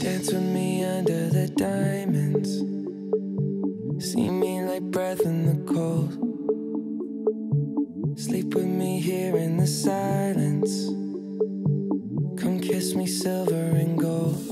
Dance with me under the diamonds. See me like breath in the cold. Sleep with me here in the silence. Come kiss me silver and gold.